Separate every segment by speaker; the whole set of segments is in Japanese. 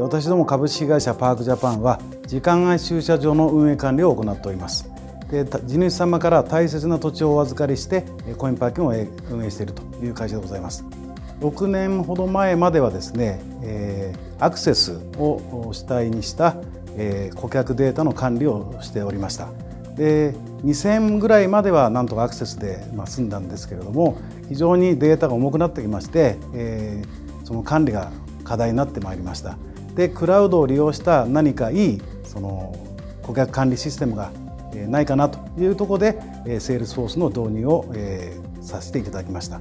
Speaker 1: 私ども株式会社パークジャパンは時間外駐車場の運営管理を行っております。で地主様から大切な土地をお預かりしてコインパーキングを運営しているという会社でございます。6年ほど前まではですね、えー、アクセスを主体にした、えー、顧客データの管理をしておりました。で2000ぐらいまではなんとかアクセスで、まあ、済んだんですけれども非常にデータが重くなってきまして、えー、その管理が課題になってまいりました。でクラウドを利用した何かいいその顧客管理システムがないかなというところで Salesforce の導入をさせていただきました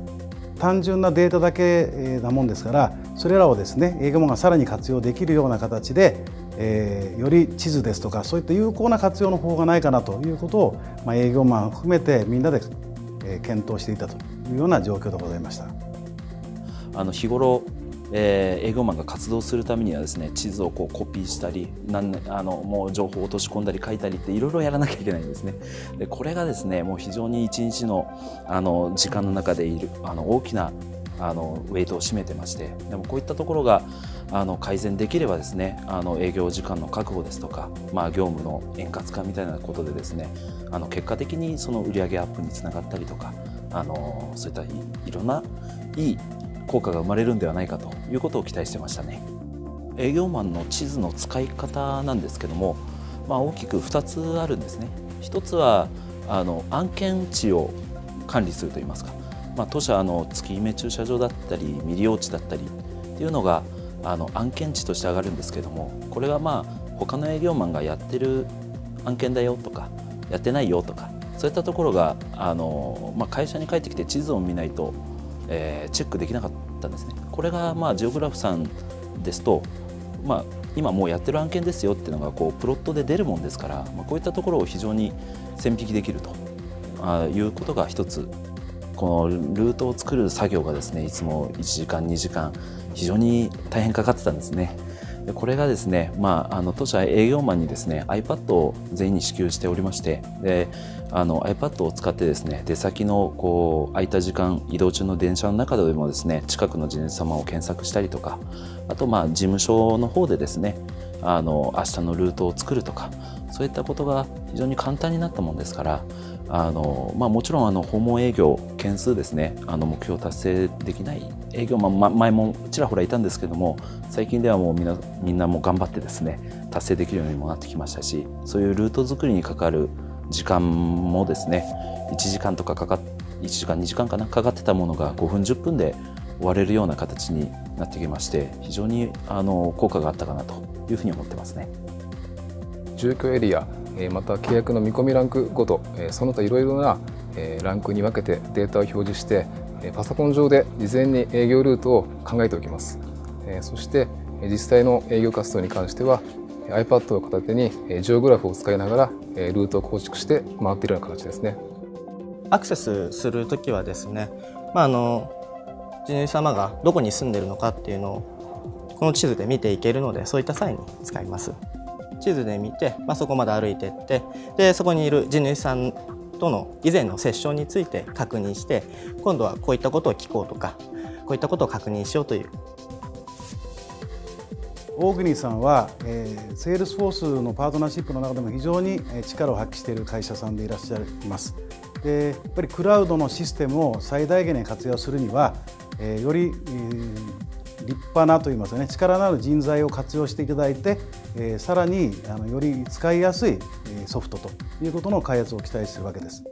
Speaker 1: 単純なデータだけなもんですからそれらをですね営業マンがさらに活用できるような形でえ、より地図ですとかそういった有効な活用の方法がないかなということを、ま、営業マン含めてみんなで、え、検討していたというような状況でございました。
Speaker 2: あの日頃えー、営業マンが活動するためにはですね地図をこうコピーしたりなんあのもう情報を落とし込んだり書いたりっていろいろやらなきゃいけないんですね。でこれがですねもう非常に一日のあの時間の中でいるあの大きなあのウェイトを占めてましてでもこういったところがあの改善できればですねあの営業時間の確保ですとか、まあ、業務の円滑化みたいなことでですねあの結果的にその売上アップにつながったりとかあのそういったいろんないい効果が生まれるんではないかということを期待してましたね。営業マンの地図の使い方なんですけども、まあ、大きく2つあるんですね。1つはあの案件値を管理するといいますかまあ、当社の月決め駐車場だったり未利用地だったりっていうのがあの案件地として上がるんですけどもこれはまあ他の営業マンがやってる案件だよとかやってないよとかそういったところがあの、まあ、会社に帰ってきて地図を見ないと、えー、チェックできなかったんですね。これがまあジオグラフさんですと、まあ、今もうやってる案件ですよっていうのがこうプロットで出るもんですから、まあ、こういったところを非常に線引きできるということが一つこのルートを作る作業がですねいつも1時間2時間非常に大変かかってたんですね。でこれがですね、まあ、あの当社営業マンにですね iPad を全員に支給しておりましてであの iPad を使ってですね出先のこう空いた時間移動中の電車の中でもですね近くの地主様を検索したりとかあとまあ事務所の方でですねあの明日のルートを作るとかそういったことが非常に簡単になったもんですからあの、まあ、もちろんあの訪問営業件数ですねあの目標達成できない営業マン前もちらほらいたんですけども最近ではもうみんなみんなも頑張ってですね達成できるようにもなってきましたしそういうルート作りにかかる時間もですね1時間とかかかっ1時間2時間かなかかってたものが5分10分で終われるような形になってきまして非常にあの効果があったかなというふうに思ってますね。
Speaker 3: 住居エリアまた契約の見込みランクごとその他いろいろなランクに分けてデータを表示してパソコン上で事前に営業ルートを考えておきますそして実際の営業活動に関しては iPad を片手にジオグラフを使いながらルートを構築して回っているような形ですね
Speaker 4: アクセスするときはですね、まあ、あの地主様がどこに住んでるのかっていうのをこの地図で見ていけるのでそういった際に使います。地図で見て、まあ、そこまで歩いてってでそこにいる地主さんとの以前のセッションについて確認して今度はこういったことを聞こうとかこういったことを確認しようという
Speaker 1: オークニーさんは、えー、セールスフォースのパートナーシップの中でも非常に力を発揮している会社さんでいらっしゃいます。でやっぱりクラウドのシステムを最大限に活用するには、えー、より、えー立派なといいますかね力のある人材を活用していただいて、えー、さらにあのより使いやすいソフトということの開発を期待するわけです。